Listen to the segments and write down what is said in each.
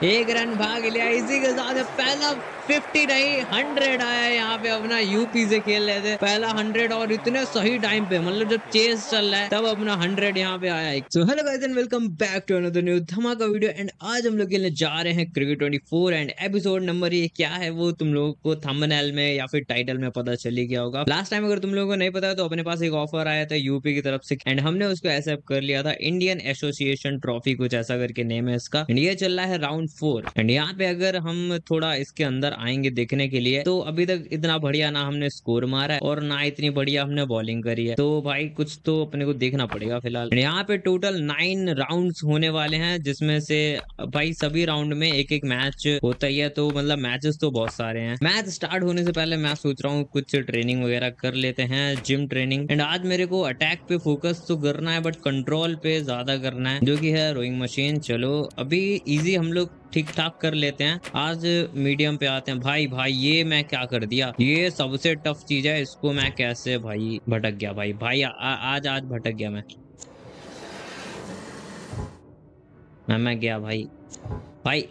एक रन भाग लिया। इसी के साथ पहला फिफ्टी नहीं हंड्रेड आया यहाँ पे अपना यूपी से खेल रहे थे। पहला हंड्रेड और इतने सही टाइम पे मतलब जब चेस चल रहा है, तब अपना हंड्रेड यहाँ पे आया सो hello guys and welcome back to another new धमाका वीडियो एंड आज हम लोग खेलने जा रहे हैं क्रिकेट 24 एंड एपिसोड नंबर ये क्या है वो तुम लोगों को थंबनेल में या फिर टाइटल में पता चली गया होगा। लास्ट टाइम अगर तुम लोगों को नहीं पता तो अपने पास एक ऑफ़र आया था यूपी की तरफ़ से एंड हमने उसको एक्सेप्ट कर लिया था इंडियन एसोसिएशन ट्रॉफी कुछ ऐसा करके नेम है इसका। एंड ये चल रहा है राउंड फोर एंड यहाँ पे अगर हम थोड़ा इसके अंदर आएँगे देखने के लिए। तो अभी तक इतना बढ़िया ना हमने स्कोर मारा है और ना इतनी बढ़िया हमने बॉलिंग करी है। तो भाई कुछ तो अपने को देखना पड़ेगा फ़िलहाल। यहाँ पे टोटल नाइन राउंड होने वाले हैं, जिसमें से भाई सभी राउंड में एक एक मैच होता ही है। तो मतलब मैचेस तो बहुत सारे हैं। मैच स्टार्ट होने से पहले मैं सोच रहा हूँ कुछ ट्रेनिंग वगैरह कर लेते हैं जिम ट्रेनिंग एंड आज मेरे को अटैक पे फोकस तो करना है बट कंट्रोल पे ज़्यादा करना है, जो की है रोइंग मशीन चलो, अभी इजी हम लोग ठीक ठाक कर लेते हैं। आज मीडियम पे आते हैं। भाई भाई ये मैं क्या कर दिया? ये सबसे टफ चीज़ है इसको मैं कैसे भाई भटक गया भाई? भाई आ, आज आज भटक गया मैं। मैं मैं गया भाई। भाई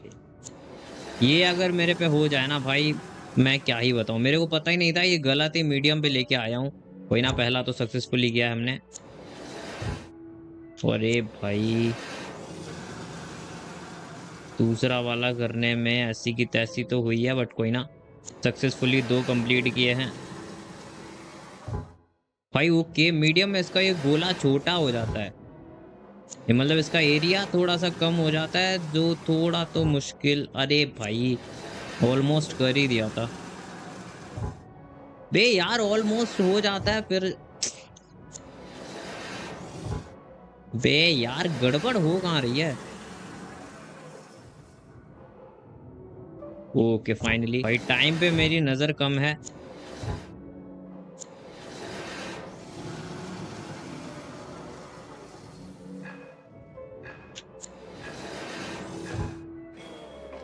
ये अगर मेरे पे हो जाए ना भाई मैं क्या ही बताऊँ? मेरे को पता ही नहीं था ये गलत ही मीडियम पे लेके आया हूँ। कोई ना पहला तो सक्सेसफुली गया हमने। अरे भाई दूसरा वाला करने में ऐसी की तैसी तो हुई है बट कोई ना। सक्सेसफुली दो कंप्लीट किए हैं। भाई ओके मीडियम में इसका ये गोला छोटा हो जाता है। ये मतलब इसका एरिया थोड़ा सा कम हो जाता है, जो थोड़ा तो मुश्किल। अरे भाई ऑलमोस्ट कर ही दिया था। बे यार ऑलमोस्ट हो जाता है फिर। बे यार, गड़बड़ हो कहाँ रही है? ओके फाइनली भाई टाइम पे मेरी नज़र कम है।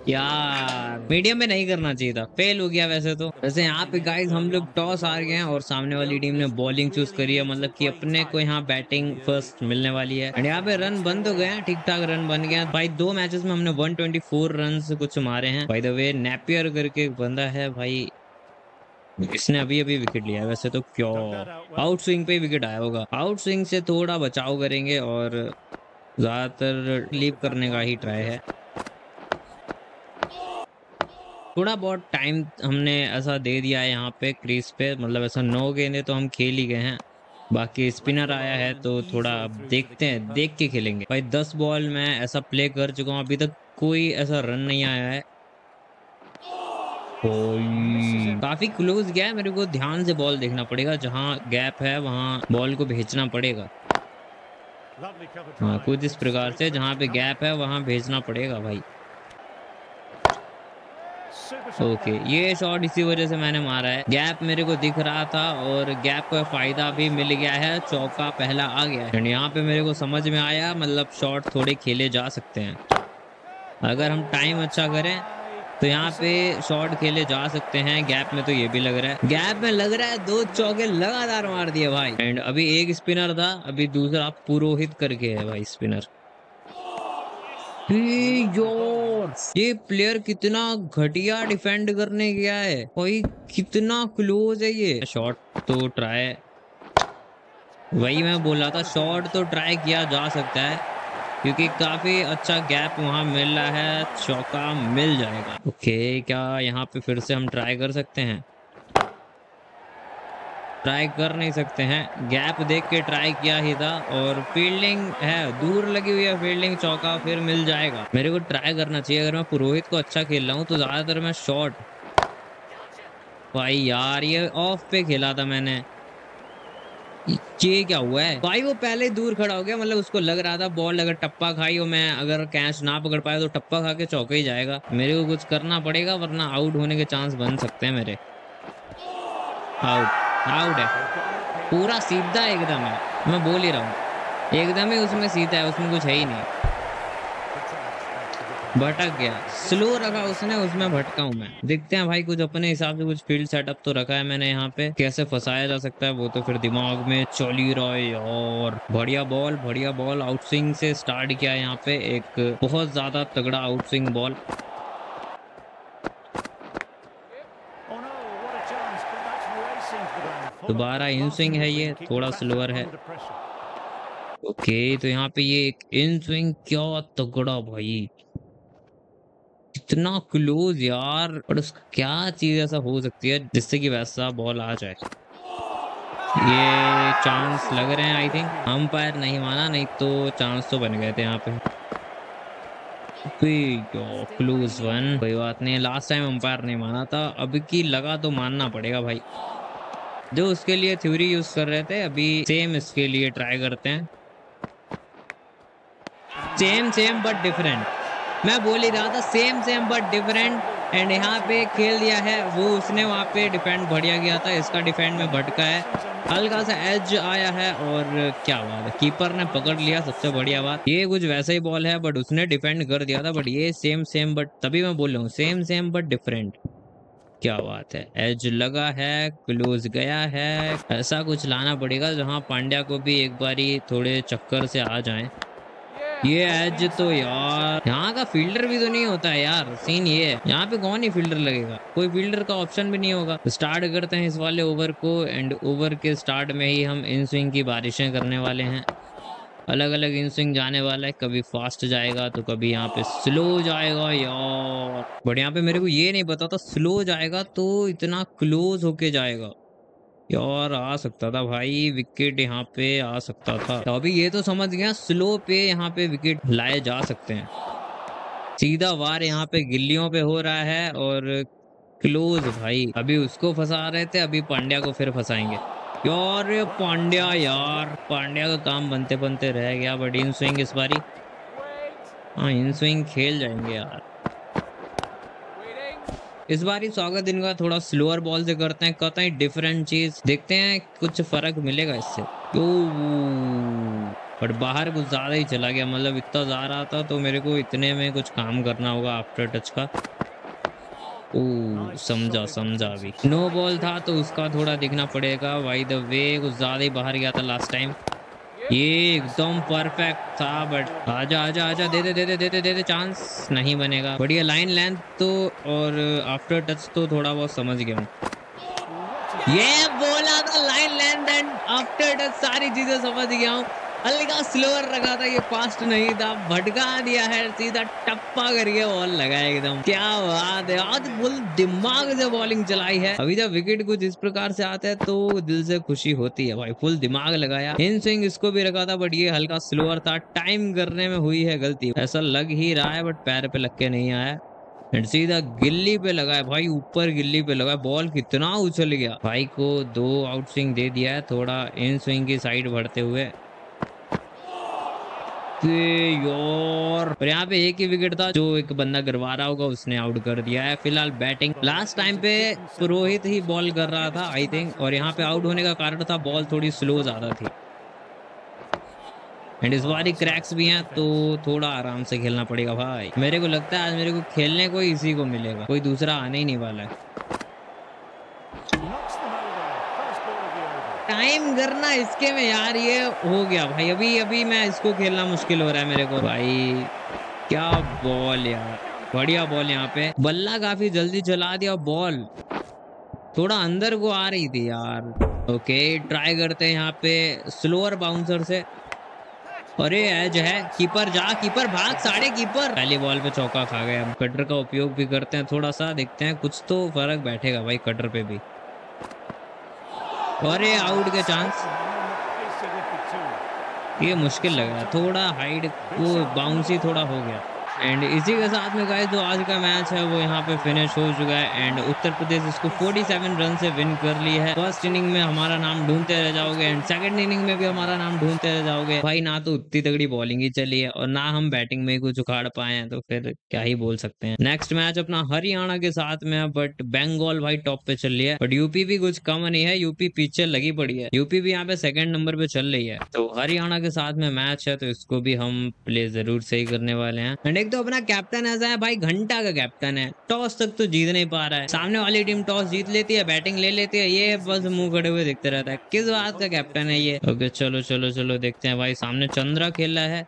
यार मीडियम में नहीं करना चाहिए था। फेल हो गया वैसे तो। वैसे यहाँ पे गाइस हम लोग टॉस हार गए हैं और सामने वाली टीम ने बॉलिंग चूज़ करी है। मतलब कि अपने को यहाँ बैटिंग फ़र्स्ट मिलने वाली है। एंड यहाँ पे रन बन तो गए ठीक ठाक रन बन गए भाई, दो मैचेस में हमने 124 रन कुछ मारे हैं। भाई द वे नेपियर करके बंदा है भाई। इसने अभी अभी विकेट लिया वैसे तो क्यों आउट स्विंग पे विकेट आया होगा। आउट स्विंग से थोड़ा बचाव करेंगे और ज़्यादातर लीव करने का ही ट्राई है। थोड़ा बहुत टाइम हमने ऐसा दे दिया है यहाँ पे क्रीज पे। मतलब ऐसा नौ गेंदे तो हम खेल ही गए हैं। बाकी स्पिनर आया है तो थोड़ा देखते हैं, देख के खेलेंगे। भाई दस बॉल में ऐसा प्ले कर चुका हूँ, अभी तक कोई ऐसा रन नहीं आया है। काफ़ी क्लोज गया है, मेरे को ध्यान से बॉल देखना पड़ेगा। जहाँ गैप है, वहाँ बॉल को भेजना पड़ेगा। हाँ कुछ इस प्रकार से जहाँ पे गैप है, वहाँ भेजना पड़ेगा भाई। ओके, ये शॉट इसी वजह से मैंने मारा है। गैप मेरे को दिख रहा था और गैप का फ़ायदा भी मिल गया है, चौका पहला आ गया है। यहाँ पे मेरे को समझ में आया मतलब शॉट थोड़े खेले जा सकते हैं। अगर हम टाइम अच्छा करें तो यहाँ पे शॉट खेले जा सकते हैं। गैप में तो ये भी लग रहा है। गैप में लग रहा है, दो चौके लगातार मार दिए भाई। एंड अभी एक स्पिनर था, अभी दूसरा पुरोहित करके है भाई स्पिनर ये प्लेयर कितना घटिया डिफेंड करने गया है। भाई, कितना क्लोज है ये। शॉट तो ट्राई वही मैं बोला था शॉट तो ट्राई किया जा सकता है, क्योंकि काफ़ी अच्छा गैप वहाँ मिल रहा है, चौका मिल जाएगा। ओके क्या यहाँ पे फिर से हम ट्राई कर सकते हैं? ट्राई कर नहीं सकते हैं। गैप देख के ट्राई किया ही था और फील्डिंग है, दूर लगी हुई है फील्डिंग चौका फिर मिल जाएगा। मेरे को ट्राई करना चाहिए, अगर मैं पुरोहित को अच्छा खेल रहा हूँ तो ज़्यादातर मैं शॉर्ट भाई यार, ये ऑफ़ पे खेला था मैंने। ये क्या हुआ है? भाई वो पहले दूर खड़ा हो गया मतलब उसको लग रहा था बॉल अगर टप्पा खाई और मैं, अगर कैच ना पकड़ पाया तो टप्पा खा के चौके ही जाएगा। मेरे को कुछ करना पड़ेगा, वरना आउट होने के चांस बन सकते हैं मेरे। आउट आउट है। पूरा सीधा एकदम है। मैं बोल ही रहा हूँ। एकदम ही उसमें सीधा है, उसमें कुछ है ही नहीं। भटक गया। स्लो रखा उसने, उसमें भटका हूँ मैं। देखते हैं भाई, कुछ अपने हिसाब से कुछ फ़ील्ड सेटअप तो रखा है मैंने यहाँ पे। कैसे फंसाया जा सकता है, वो तो फिर दिमाग में चल है और बढ़िया बॉल बढ़िया बॉल आउटस्विंग से स्टार्ट किया यहाँ पे एक बहुत ज़्यादा तगड़ा आउटस्विंग बॉल दोबारा इन स्विंग है ये थोड़ा स्लोअर है। ओके तो यहाँ पे ये एक इन स्विंग क्या तगड़ा भाई। इतना क्लोज यार और उसका क्या चीज़ ऐसा हो सकती है जिससे कि वैसा बॉल आ जाए। ये चांस लग रहे हैं आई थिंक अंपायर नहीं माना नहीं तो चांस तो बन गए थे यहाँ पे। क्लोज वन कोई बात नहीं लास्ट टाइम अंपायर नहीं माना था अब की लगा तो मानना पड़ेगा भाई। जो उसके लिए थ्योरी यूज़ कर रहे थे, अभी सेम इसके लिए ट्राई करते हैं। सेम सेम बट डिफरेंट मैं बोल ही रहा था same same but different and यहाँ पे खेल दिया है, वो उसने वहाँ पे डिफेंड बढ़िया गया था, इसका डिफेंड में भटका है। हल्का सा एज आया है, और क्या बात है कीपर ने पकड़ लिया, सबसे बढ़िया बात। ये कुछ वैसा ही बॉल है बट उसने डिफेंड कर दिया था बट ये सेम सेम बट तभी मैं बोल रहा हूँ सेम सेम बट डिफरेंट क्या बात है। एज लगा है क्लोज गया है। ऐसा कुछ लाना पड़ेगा जहाँ पांड्या को भी एक बारी थोड़े चक्कर से आ जाए। ये एज तो यार, यहाँ का फील्डर भी तो नहीं होता है यार सीन ये है। यहाँ पे कौन ही फील्डर लगेगा? कोई फील्डर का ऑप्शन भी नहीं होगा। स्टार्ट करते हैं इस वाले ओवर को एंड ओवर के स्टार्ट में ही हम इन स्विंग की बारिशें करने वाले हैं। अलग अलग इन स्विंग जाने वाला है। कभी फास्ट जाएगा तो कभी यहाँ पे स्लो जाएगा यार। बट यहाँ पे मेरे को ये नहीं पता था स्लो जाएगा तो इतना क्लोज होके जाएगा। यार आ सकता था भाई विकेट यहाँ पे आ सकता था। तो अभी ये तो समझ गया स्लो पे यहाँ पे विकेट लाए जा सकते हैं। सीधा वार यहाँ पे गिल्लियों पे हो रहा है और क्लोज भाई। अभी उसको फंसा रहे थे, अभी पांड्या को फिर फंसाएँगे। यार, ये पांड्या यार। पांड्या का काम बनते बनते रह गया बट इन स्विंग इस बारी। हाँ इन स्विंग खेल जाएँगे यार। इस बार स्वागत इनका थोड़ा स्लोअर बॉल से करते हैं कहते हैं डिफरेंट चीज़। देखते हैं कुछ फ़र्क मिलेगा इससे। तो बट बाहर कुछ ज़्यादा ही चला गया। मतलब इतना जा रहा था तो मेरे को इतने में कुछ काम करना होगा आफ्टर टच का। समझा समझा अभी। नो बॉल था तो उसका थोड़ा देखना पड़ेगा। वाई द वे कुछ ज़्यादा ही बाहर गया था लास्ट टाइम ये एकदम परफेक्ट था बट आजा आजा आजा दे दे दे दे दे दे दे चांस नहीं बनेगा। बढ़िया लाइन लेंथ तो और आफ्टर टच तो थोड़ा बहुत समझ गया हूँ। ये बोला था line length and after touch सारी चीज़ें समझ गया हूँ। हल्का स्लोअर रखा था, ये फास्ट नहीं था। भटका दिया है, सीधा टप्पा करके बॉल लगाया एकदम। क्या बात है। आज फुल दिमाग से बॉलिंग चलाई है। अभी जब विकेट कुछ इस प्रकार से आता है तो दिल से खुशी होती है भाई। फुल दिमाग लगाया। इन स्विंग इसको भी रखा था बट ये हल्का स्लोअर था। टाइम करने में हुई है गलती। ऐसा लग ही रहा है बट पैर पे लग के नहीं आया। एंड सीधा गिल्ली पे लगा है भाई। ऊपर गिल्ली पे लगा है। बॉल कितना उछल गया। भाई को दो आउट स्विंग दे दिया है। थोड़ा इन स्विंग की साइड बढ़ते हुए। यार। और यहाँ पे एक ही विकेट था जो एक बंदा गरवा रहा होगा, उसने आउट कर दिया है। फ़िलहाल बैटिंग लास्ट टाइम पे पुरोहित ही बॉल कर रहा था आई थिंक और यहाँ पे आउट होने का कारण था बॉल थोड़ी स्लो ज़्यादा थी। एंड इस बार क्रैक्स भी हैं तो थोड़ा आराम से खेलना पड़ेगा भाई। मेरे को लगता है आज मेरे को खेलने को इसी को मिलेगा। कोई दूसरा आने ही नहीं वाला है। टाइम करना इसके में यार, ये हो गया भाई। अभी अभी मैं इसको खेलना मुश्किल हो रहा है मेरे को। भाई, क्या बॉल यार। बढ़िया बॉल यहाँ पे। बल्ला काफ़ी जल्दी चला दिया बॉल थोड़ा अंदर को आ रही थी यार। ओके ट्राई करते हैं यहाँ पे स्लोअर बाउंसर से। अरे एज है। कीपर जा कीपर भाग साढ़े कीपर पहली बॉल पे चौका खा गए हम। कटर का उपयोग भी करते हैं थोड़ा सा, देखते हैं। कुछ तो फ़र्क बैठेगा भाई कटर पे भी। और ये आउट के चांस ये मुश्किल लग रहा थोड़ा हाइट वो बाउंस ही थोड़ा हो गया। एंड इसी के साथ में गाइस जो आज का मैच है, वो यहाँ पे फिनिश हो चुका है। एंड उत्तर प्रदेश इसको 47 रन से विन कर ली है। फ़र्स्ट इनिंग में हमारा नाम ढूंढते रह जाओगे एंड सेकंड इनिंग में भी हमारा नाम ढूंढते रह जाओगे। भाई, ना तो उतनी तगड़ी बॉलिंग ही चली है और ना हम बैटिंग में कुछ उखाड़ पाए हैं तो फिर क्या ही बोल सकते हैं। नेक्स्ट मैच अपना हरियाणा के साथ में बट बेंगोल भाई टॉप पे चल रही है। बट यूपी भी कुछ कम नहीं है यूपी पीछे लगी पड़ी है। यूपी भी यहाँ पे सेकंड नंबर पे चल रही है। तो हरियाणा के साथ में मैच है तो इसको भी हम प्ले ज़रूर सही करने वाले हैं। एंड एक तो अपना कैप्टन ऐसा है, भाई घंटा का कैप्टन है। टॉस तक तो जीत नहीं पा रहा है। सामने वाली टीम टॉस जीत लेती है बैटिंग ले लेती है, ये बस मुँह खड़े हुए दिखते रहता है। किस बात का कैप्टन है ये? ओके चलो चलो चलो, देखते हैं भाई, सामने चंद्रा खेल है।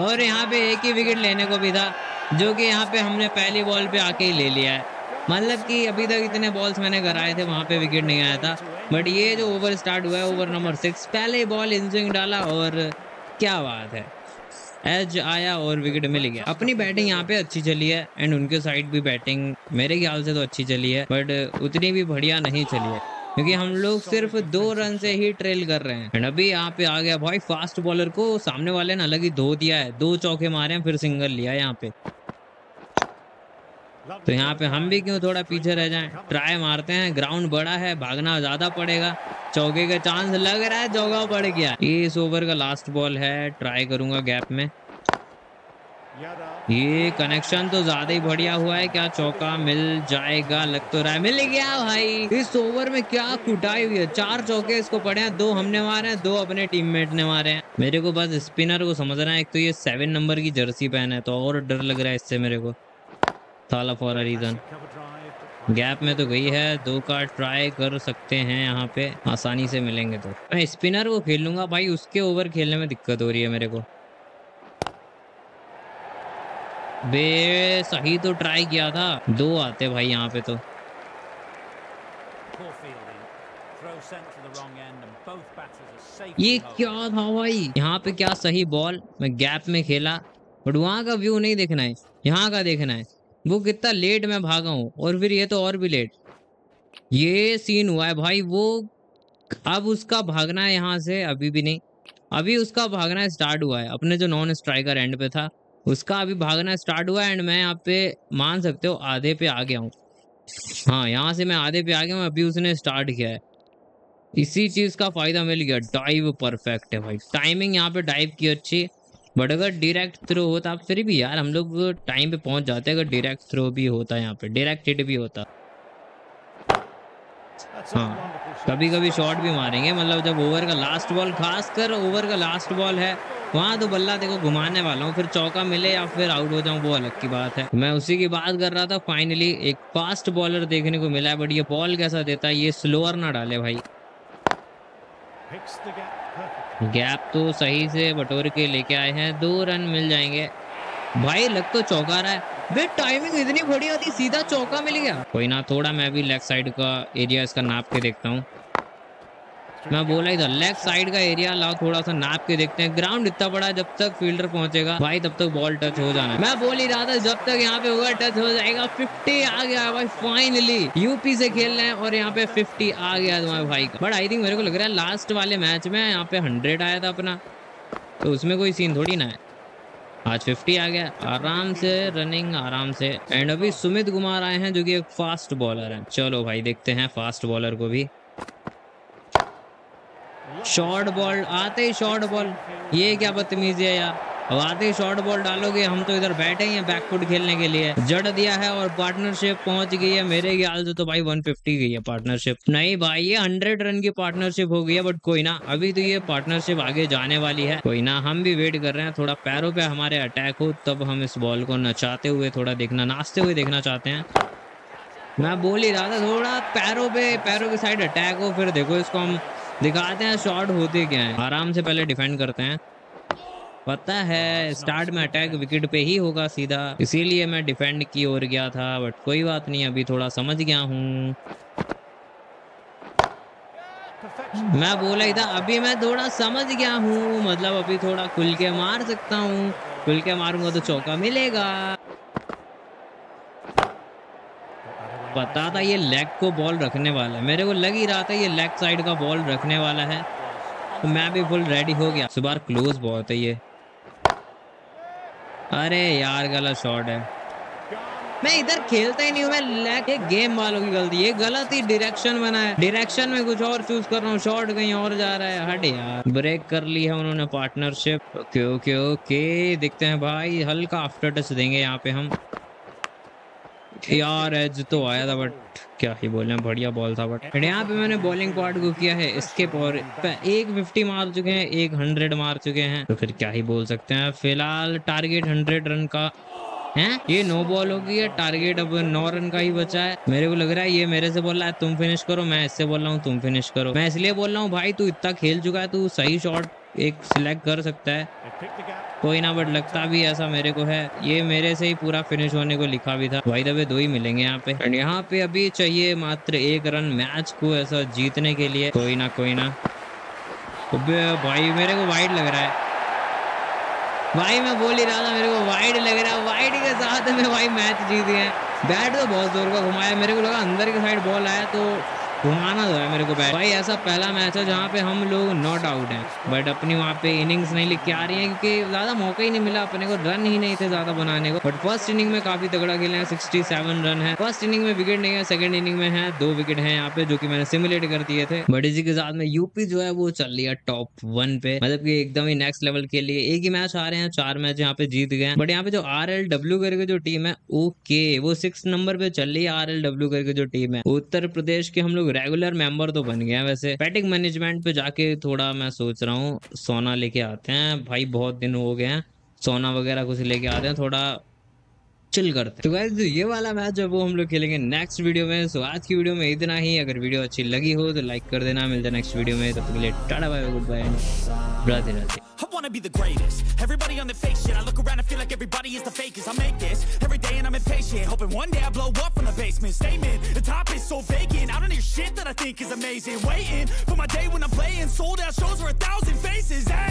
और यहाँ पे एक ही विकेट लेने को भी था, जो कि यहाँ पे हमने पहली बॉल पे आके ही ले लिया है। मतलब कि अभी तक इतने बॉल्स मैंने कराए थे, वहाँ पे विकेट नहीं आया था। बट ये जो ओवर स्टार्ट हुआ है ओवर नंबर सिक्स पहले बॉल इन डाला और क्या बात है। एज आया और विकेट मिल गया। अपनी बैटिंग यहाँ पे अच्छी चली है एंड उनके साइड भी बैटिंग मेरे ख्याल से तो अच्छी चली है बट उतनी भी बढ़िया नहीं चली है। क्योंकि हम लोग सिर्फ़ दो रन से ही ट्रेल कर रहे हैं। एंड अभी यहाँ पे आ गया भाई फास्ट बॉलर को सामने वाले ने अलग ही धो दिया है। दो चौके मारे हैं, फिर सिंगल लिया यहाँ पे। तो यहाँ पे हम भी क्यों थोड़ा पीछे रह जाएँ? ट्राई मारते हैं। ग्राउंड बड़ा है, भागना ज़्यादा पड़ेगा। चौके का चांस लग रहा है, चौका पड़ गया। इस ओवर का लास्ट बॉल है ट्राई करूँगा गैप में। ये कनेक्शन तो ज़्यादा ही बढ़िया हुआ है। क्या चौका मिल जाएगा? लग तो रहा है। मिल गया भाई। इस ओवर में क्या कुटाई हुई है? चार चौके इसको पड़े हैं, दो हमने मारे हैं, दो अपने टीममेट ने मारे हैं। मेरे को बस स्पिनर को समझ समझना है। एक तो ये सेवन नंबर की जर्सी पहना है तो और डर लग रहा है इससे मेरे को। Thala for a reason. Gap में तो गई है, दो का ट्राई कर सकते हैं, यहाँ पे आसानी से मिलेंगे तो। मैं स्पिनर को खेल लूँगा, भाई, उसके ओवर खेलने में दिक्कत हो रही है मेरे को। बे, सही तो ट्राई किया था। दो आते भाई यहाँ पे तो। ये क्या था भाई? यहाँ पे क्या सही बॉल मैं गैप में खेला बट वहाँ का व्यू नहीं देखना है। यहाँ का देखना है। वो कितना लेट मैं भागा हूँ, और फिर ये तो और भी लेट ये सीन हुआ है भाई, वो अब उसका भागना है यहाँ से, अभी भी नहीं। अभी उसका भागना स्टार्ट हुआ है। अपने जो नॉन स्ट्राइकर एंड पे था, उसका अभी भागना स्टार्ट हुआ है एंड मैं यहाँ पे मान सकते हो आधे पे आ गया हूँ। हाँ यहाँ से मैं आधे पे आ गया हूँ, अभी उसने स्टार्ट किया है। इसी चीज़ का फ़ायदा मिल गया। डाइव परफेक्ट है भाई। टाइमिंग यहाँ पे डाइव की अच्छी बट अगर डायरेक्ट थ्रो होता फिर भी यार हम लोग टाइम पे पहुँच जाते अगर डायरेक्ट थ्रो भी होता यहाँ पे डायरेक्ट हिट भी होता। हाँ कभी कभी शॉट भी मारेंगे मतलब जब ओवर का लास्ट बॉल खासकर ओवर का लास्ट बॉल है, वहाँ तो बल्ला देखो घुमाने वाला हूँ, फिर चौका मिले या फिर आउट हो जाऊँ, वो अलग की बात है। मैं उसी की बात कर रहा था फाइनली एक फास्ट बॉलर देखने को मिला है बट ये बॉल कैसा देता है, ये स्लोअर ना डाले भाई। गैप तो सही से बटोर के लेके आए हैं। दो रन मिल जाएँगे। भाई, लग तो चौका रहा है। वे टाइमिंग इतनी बढ़िया थी सीधा चौका मिल गया। कोई ना, थोड़ा मैं भी लेफ़्ट साइड का एरिया इसका नाप के देखता हूँ। मैं बोला ही था लेफ़्ट साइड का एरिया लाओ, थोड़ा सा नाप के देखते हैं। ग्राउंड इतना बड़ा जब तक फील्डर पहुंचेगा, भाई तब तक बॉल टच हो जाना मैं बोल ही रहा था, जब तक यहाँ पे होगा टच हो जाएगा। 50 आ गया भाई फाइनली यूपी से खेल रहे हैं और यहाँ पे 50 आ गया तुम्हारे भाई का। बट आई थिंक मेरे को लग रहा है लास्ट वाले मैच में यहाँ पे हंड्रेड आया था अपना। तो उसमें कोई सीन थोड़ी ना है। आज 50 आ गया, आराम से रनिंग आराम से। एंड अभी सुमित कुमार आए हैं, जो कि एक फास्ट बॉलर है। चलो भाई, देखते हैं फास्ट बॉलर को भी। शॉर्ट बॉल आते ही शॉर्ट बॉल ये क्या बदतमीजी है यार। अब आते ही शॉर्ट बॉल डालोगे, हम तो इधर बैठे ही हैं बैकफुट खेलने के लिए। जड़ दिया है और पार्टनरशिप पहुँच गई है। मेरे ख्याल से तो भाई 150 गई है पार्टनरशिप नहीं भाई, ये 100 रन की पार्टनरशिप हो गई है बट कोई ना। अभी तो ये पार्टनरशिप आगे जाने वाली है। कोई ना, हम भी वेट कर रहे हैं। थोड़ा पैरों पे हमारे अटैक हो, तब हम इस बॉल को नचाते हुए थोड़ा देखना, नाचते हुए देखना चाहते हैं। मैं बोल ही रहा था, थोड़ा पैरों पे, पैरों की साइड अटैक हो, फिर देखो इसको हम दिखाते हैं शॉट होते क्या है। आराम से पहले डिफेंड करते हैं। पता है स्टार्ट में अटैक विकेट पे ही होगा सीधा। इसीलिए मैं डिफेंड की ओर गया था बट कोई बात नहीं, अभी थोड़ा समझ गया हूँ। मैं बोला ही था, अभी मैं थोड़ा समझ गया हूँ मतलब अभी थोड़ा खुल के मार सकता हूँ। खुल के मारूँगा तो चौका मिलेगा। पता था ये लेग को बॉल रखने वाला है। मेरे को लग ही रहा था ये लेग साइड का बॉल रखने वाला है। तो मैं भी फुल रेडी हो गया। इस बार क्लोज बहुत है ये। अरे यार, गलत शॉट है। मैं इधर खेलता ही नहीं हूँ, मैं लेग ये गेम वालों की गलती। ये गलत ही डायरेक्शन बना है। डायरेक्शन में कुछ और चूज़ कर रहा हूँ शॉट कहीं और जा रहा है। हट यार। ब्रेक कर ली है उन्होंने पार्टनरशिप ओके ओके ओके देखते हैं भाई, हल्का आफ्टर टच देंगे यहाँ पे हम। यार एज तो आया था बट क्या ही बोले, बढ़िया बॉल था बट यहाँ पे मैंने बॉलिंग पार्ट को किया है इसके और एक फिफ्टी मार चुके हैं, एक हंड्रेड मार चुके हैं। तो फिर क्या ही बोल सकते हैं, फ़िलहाल टारगेट हंड्रेड रन का हैं, ये नो बॉल होगी है टारगेट अब नौ रन का ही बचा है। मेरे को लग रहा है ये मेरे से बोल रहा है, तुम फिनिश करो, मैं इससे बोल रहा हूँ, तुम फिनिश करो। मैं इसलिए बोल रहा हूँ, भाई तू इतना खेल चुका है, तू सही शॉट एक सिलेक्ट कर सकता है। कोई ना बट लगता भी ऐसा मेरे को है। ये मेरे से ही पूरा फिनिश होने को लिखा भी था। भाई दबे दो ही मिलेंगे यहाँ पे। एंड यहाँ पे अभी चाहिए मात्र एक रन मैच को ऐसा जीतने के लिए। कोई ना कोई ना। भाई, मेरे को वाइड लग रहा है। भाई, मैं बोल ही रहा था, मेरे को वाइड लग रहा है। वाइड के साथ में भाई मैच जीत गए बैट तो बहुत ज़ोर का घुमाया। मेरे को लगा अंदर की साइड बॉल आया तो घुमाना तो है मेरे को बैट भाई, ऐसा पहला मैच है जहाँ पे हम लोग नॉट आउट हैं। बट अपनी वहाँ पे इनिंग्स नहीं लिख के आ रही है क्योंकि ज़्यादा मौका ही नहीं मिला अपने को रन ही नहीं थे ज़्यादा बनाने को। बट फ़र्स्ट इनिंग में काफ़ी तगड़ा खेले हैं सिक्सटी रन है। फ़र्स्ट इनिंग में विकेट नहीं है सेकंड इनिंग में है, दो विकेट है यहाँ पे जो की मैंने सिमुलेट कर दिए थे। बट इसी के साथ में यूपी जो है वो चल रही है टॉप वन पे। मतलब की एकदम ही नेक्स्ट लेवल के लिए एक ही मैच आ रहे हैं, चार मैच यहाँ पे जीत गए बट यहाँ पे जो आर एल डब्ल्यू करके जो टीम है ओके वो सिक्स नंबर पे चल रही है आर एल डब्ल्यू करके जो टीम है। उत्तर प्रदेश के हम लोग रेगुलर मेंबर तो बन गया वैसे। बैटिंग मैनेजमेंट पे जाके थोड़ा मैं सोच रहा हूँ, सोना लेके आते हैं। भाई, बहुत दिन हो गए हैं, सोना वगैरह कुछ लेके आते हैं, थोड़ा चिल करते तो गाइस ये वाला मैच है वो हम लोग खेलेंगे नेक्स्ट वीडियो में। सो आज की वीडियो में इतना ही। अगर वीडियो अच्छी लगी हो तो लाइक कर देना। मिलता नेक्स्ट वीडियो में। तब तक के लिए tata bye goodbye Radhe Radhe. I wanna be the greatest. Everybody on the fake shit. I look around and feel like everybody is the fakest. I make this every day and I'm impatient. Hoping one day I blow up from the basement. Statement, the top is so vacant. I don't hear shit that I think is amazing. Waiting for my day when I'm playing. Sold out shows for a thousand faces, hey